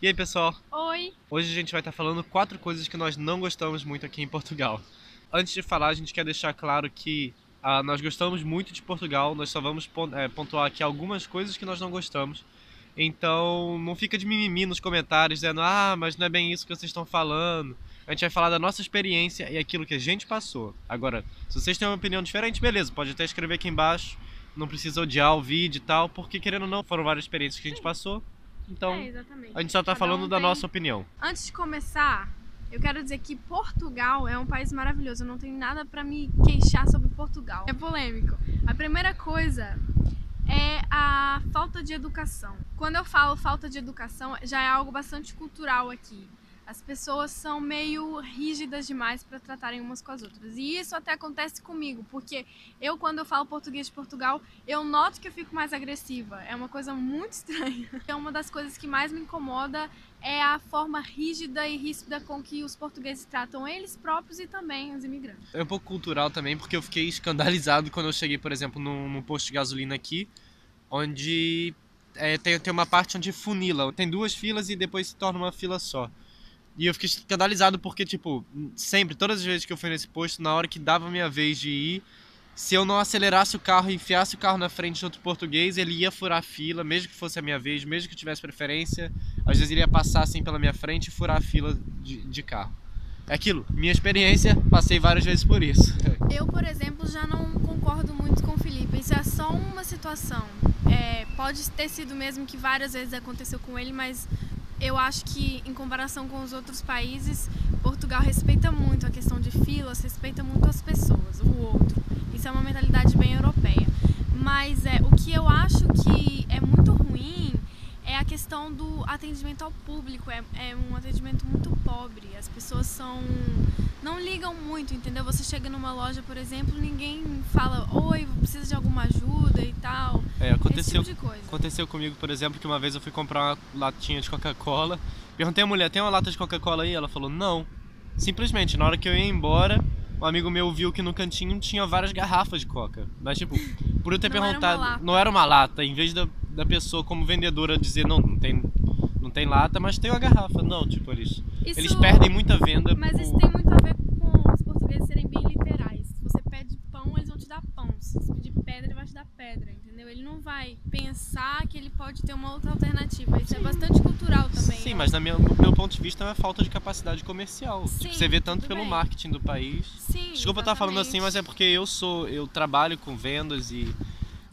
E aí, pessoal? Oi! Hoje a gente vai estar falando quatro coisas que nós não gostamos muito aqui em Portugal. Antes de falar, a gente quer deixar claro que ah, nós gostamos muito de Portugal, nós só vamos é, pontuar aqui algumas coisas que nós não gostamos. Então, não fica de mimimi nos comentários dizendo, ah, mas não é bem isso que vocês estão falando. A gente vai falar da nossa experiência e aquilo que a gente passou. Agora, se vocês têm uma opinião diferente, beleza, pode até escrever aqui embaixo. Não precisa odiar o vídeo e tal, porque querendo ou não, foram várias experiências que a gente passou. Então, é, a gente só tá Cada falando um da tem- nossa opinião. Antes de começar, eu quero dizer que Portugal é um país maravilhoso. Eu não tenho nada pra me queixar sobre Portugal. É polêmico. A primeira coisa é a falta de educação. Quando eu falo falta de educação, já é algo bastante cultural aqui. As pessoas são meio rígidas demais para tratarem umas com as outras. E isso até acontece comigo, porque eu, quando eu falo português de Portugal, eu noto que eu fico mais agressiva. É uma coisa muito estranha. É uma das coisas que mais me incomoda é a forma rígida e ríspida com que os portugueses tratam eles próprios e também os imigrantes. É um pouco cultural também, porque eu fiquei escandalizado quando eu cheguei, por exemplo, num, posto de gasolina aqui, onde é, tem, tem uma parte onde funila. Tem duas filas e depois se torna uma fila só. E eu fiquei escandalizado porque, tipo, sempre, todas as vezes que eu fui nesse posto, na hora que dava a minha vez de ir, se eu não acelerasse o carro e enfiasse o carro na frente de outro português, ele ia furar a fila, mesmo que fosse a minha vez, mesmo que eu tivesse preferência. Às vezes ele ia passar assim pela minha frente e furar a fila de, de carro. É aquilo, minha experiência, passei várias vezes por isso. Eu, por exemplo, já não concordo muito com o Felipe. Isso é só uma situação. É, pode ter sido mesmo que várias vezes aconteceu com ele, mas eu acho que, em comparação com os outros países, Portugal respeita muito a questão de filas, respeita muito as pessoas, o outro. Isso é uma mentalidade bem europeia. Mas é, o que eu acho que é muito ruim é a questão do atendimento ao público. É, é um atendimento muito pobre. As pessoas são. não ligam muito, entendeu? Você chega numa loja, por exemplo, ninguém fala, oi, precisa de alguma ajuda e tal. É, Esse aconteceu, tipo de coisa. aconteceu comigo, por exemplo, que uma vez eu fui comprar uma latinha de Coca-Cola. Perguntei à mulher, tem uma lata de Coca-Cola aí? Ela falou, não. Simplesmente, na hora que eu ia embora, um amigo meu viu que no cantinho tinha várias garrafas de Coca. Mas, tipo, por eu ter Não era perguntado, lata. não era uma lata. Em vez da, da pessoa, como vendedora, dizer, não, não tem, não tem lata, mas tem uma garrafa. Não, tipo, eles, Isso- eles perdem muita venda. Mas por- isso tem muito a ver com os portugueses serem bem literais. Se você pede pão, eles vão te dar pão. Se você pedir pedra, ele vai te dar pedra, entendeu? Ele não vai pensar que ele pode ter uma outra alternativa. Isso é bastante cultural também. Sim, né? mas na minha, no meu ponto de vista é uma falta de capacidade comercial. Sim, tipo, você vê tanto pelo bem. marketing do país. Sim, Desculpa estar falando assim, mas é exatamente. porque eu sou, eu trabalho com vendas e,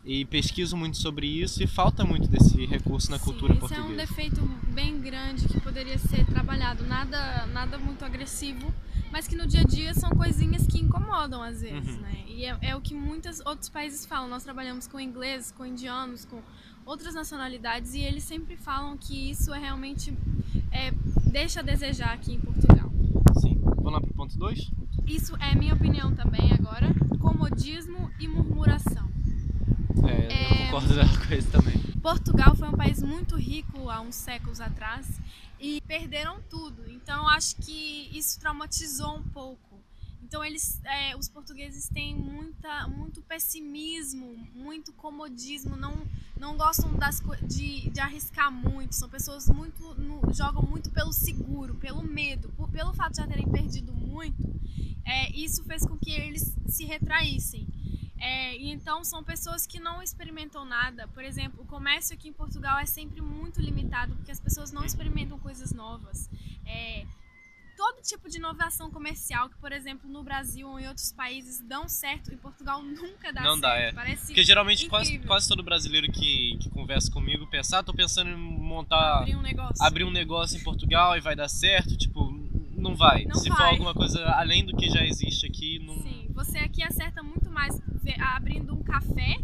e pesquiso muito sobre isso e falta muito desse recurso na Sim, cultura Isso é um portuguesa. defeito bem grande que poderia ser trabalhado. Nada, nada muito agressivo, mas que no dia a dia são coisinhas que incomodam às vezes, Uhum. né? E é, é o que muitos outros países falam. Nós trabalhamos com ingleses, com indianos, com outras nacionalidades e eles sempre falam que isso é realmente é, deixa a desejar aqui em Portugal. Sim. Vamos lá pro ponto 2? Isso é minha opinião também agora. Comodismo e murmuração. É, É. eu concordo com isso também. Portugal foi um país muito rico há uns séculos atrás e perderam tudo. Então acho que isso traumatizou um pouco. Então eles, é, os portugueses têm muita, muito pessimismo, muito comodismo, não, não gostam das, de, de arriscar muito. São pessoas muito no- jogam muito pelo seguro, pelo medo, por, pelo fato de já terem perdido muito. é, isso fez com que eles se retraíssem. É, e então são pessoas que não experimentam nada. Por exemplo, o comércio aqui em Portugal é sempre muito limitado porque as pessoas não experimentam coisas novas. É, todo tipo de inovação comercial que, por exemplo, no Brasil ou em outros países dão certo, em Portugal nunca dá Não certo. dá, é. Parece Porque geralmente quase, quase todo brasileiro que, que conversa comigo pensa, ah, tô pensando em montar, abrir um negócio. abrir um negócio em Portugal e vai dar certo, tipo, não vai. Não Se for vai. alguma coisa além do que já existe aqui, não. Sim, você aqui acerta muito mais abrindo um café.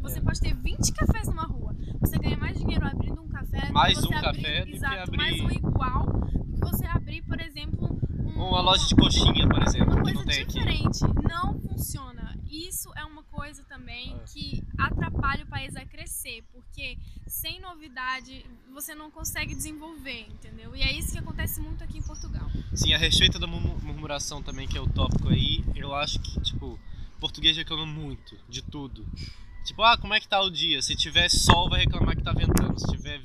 Você É. pode ter 20 cafés numa rua. Você ganha mais dinheiro abrindo um café. do que Mais você um abrir- café exato, abrir- mais um igual do que você abrir, por exemplo, um- Uma loja de coxinha, por exemplo, uma que coisa não tem aqui. diferente. Não funciona. Isso é uma coisa também É. que atrapalha o país a crescer, porque sem novidade você não consegue desenvolver, entendeu? E é isso que acontece muito aqui em Portugal. Sim, a respeito da murmu- murmuração também, que é o tópico aí, eu acho que, tipo, português reclama muito de tudo. Tipo, ah, como é que tá o dia? Se tiver sol, vai reclamar que tá ventando. Se tiver,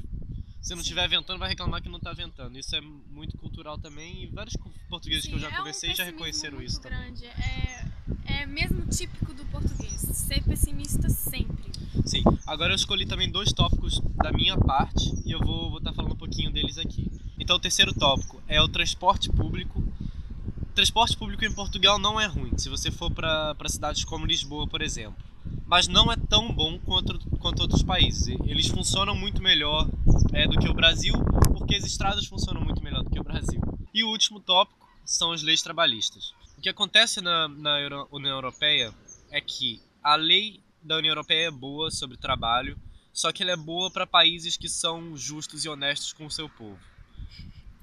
Se não Sim. estiver ventando, vai reclamar que não tá ventando. Isso é muito cultural também e vários portugueses que eu já Sim, conversei é um já reconheceram muito isso também. grande. É, é mesmo típico do português, ser pessimista sempre. Sim. Agora eu escolhi também dois tópicos da minha parte e eu vou estar falando um pouquinho deles aqui. Então o terceiro tópico é o transporte público. Transporte público em Portugal não é ruim, se você for para cidades como Lisboa, por exemplo. Mas não é tão bom quanto, quanto outros países. Eles funcionam muito melhor é, do que o Brasil, porque as estradas funcionam muito melhor do que o Brasil. E o último tópico são as leis trabalhistas. O que acontece na, na Euro- União Europeia é que a lei da União Europeia é boa sobre trabalho, só que ela é boa para países que são justos e honestos com o seu povo.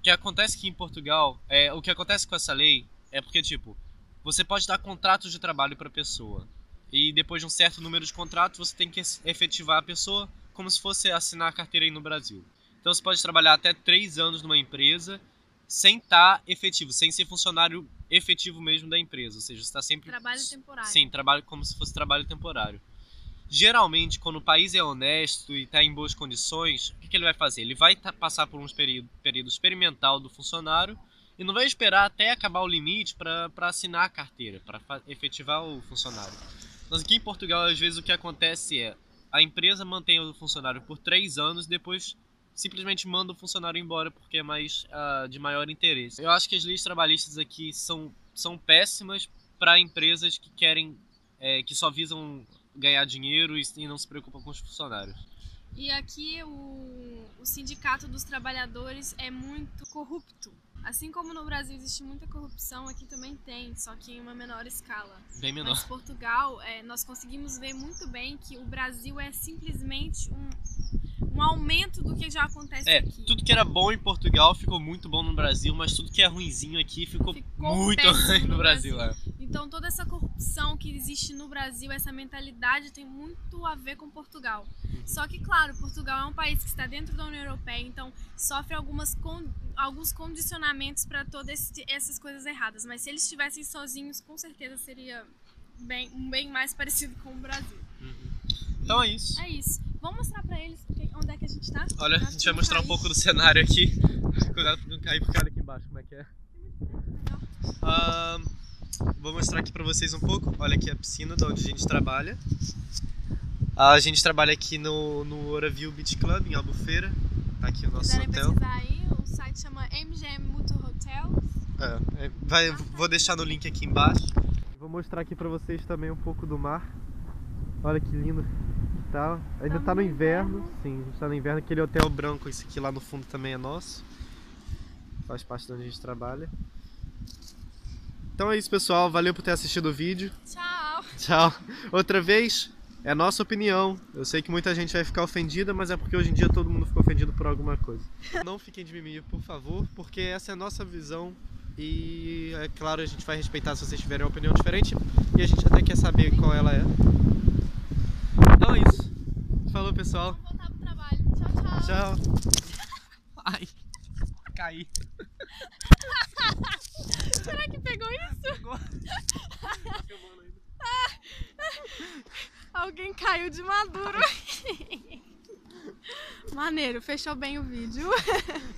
O que acontece aqui em Portugal, é, o que acontece com essa lei é porque, tipo, você pode dar contratos de trabalho para pessoa. E depois de um certo número de contratos, você tem que efetivar a pessoa como se fosse assinar a carteira aí no Brasil. Então você pode trabalhar até três anos numa empresa sem estar efetivo, sem ser funcionário efetivo mesmo da empresa. Ou seja, você está sempre Trabalho temporário. Sim, trabalho como se fosse trabalho temporário. Geralmente, quando o país é honesto e está em boas condições, o que, que ele vai fazer? Ele vai tá- passar por um período, período experimental do funcionário e não vai esperar até acabar o limite para assinar a carteira, para efetivar o funcionário. Mas aqui em Portugal, às vezes, o que acontece é a empresa mantém o funcionário por três anos depois simplesmente manda o funcionário embora porque é mais ah, de maior interesse. Eu acho que as leis trabalhistas aqui são, são péssimas para empresas que querem é, que só visam ganhar dinheiro e, não se preocupam com os funcionários. E aqui o, o sindicato dos trabalhadores é muito corrupto. Assim como no Brasil existe muita corrupção, aqui também tem, só que em uma menor escala. Bem menor. Mas Portugal, é, nós conseguimos ver muito bem que o Brasil é simplesmente um, um aumento do que já acontece É, aqui. tudo que era bom em Portugal ficou muito bom no Brasil, mas tudo que é ruinzinho aqui ficou, Ficou muito ruim no no Brasil. Brasil. é. Então toda essa corrupção que existe no Brasil, essa mentalidade tem muito a ver com Portugal. Uhum. Só que, claro, Portugal é um país que está dentro da União Europeia, então sofre algumas con- alguns condicionamentos para todas essas coisas erradas. Mas se eles estivessem sozinhos, com certeza seria bem, um bem mais parecido com o Brasil. Então é isso. É isso. Vamos mostrar para eles onde é que a gente tá? Olha, a gente vai mostrar um pouco do cenário aqui. Cuidado pra não cair por causa aqui embaixo, como é que é. Ah, vou mostrar aqui pra vocês um pouco. Olha aqui a piscina de onde a gente trabalha. A gente trabalha aqui no, no Oraville Beach Club, em Albufeira. Tá aqui o nosso quiserem hotel. pesquisar aí, o site chama MGM Mutu Hotels. É, é, vai, vou deixar no link aqui embaixo. Vou mostrar aqui pra vocês também um pouco do mar. Olha que lindo que tá. Ainda Tá tá no no inverno. inverno. Sim, a gente tá no inverno. Aquele hotel branco, esse aqui lá no fundo também é nosso. Faz parte de onde a gente trabalha. Então é isso, pessoal. Valeu por ter assistido o vídeo. Tchau! Tchau. Outra vez, é nossa opinião. Eu sei que muita gente vai ficar ofendida, mas é porque hoje em dia todo mundo ficou ofendido por alguma coisa. Não fiquem de mimimi, por favor, porque essa é a nossa visão. E é claro, a gente vai respeitar se vocês tiverem uma opinião diferente. E a gente até quer saber qual ela é. Então é isso. Falou, pessoal. Vamos voltar pro trabalho. Tchau, tchau! Tchau. Ai, caí. Será que pegou isso? Alguém caiu de maduro. Maneiro, fechou bem o vídeo.